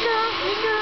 一个一。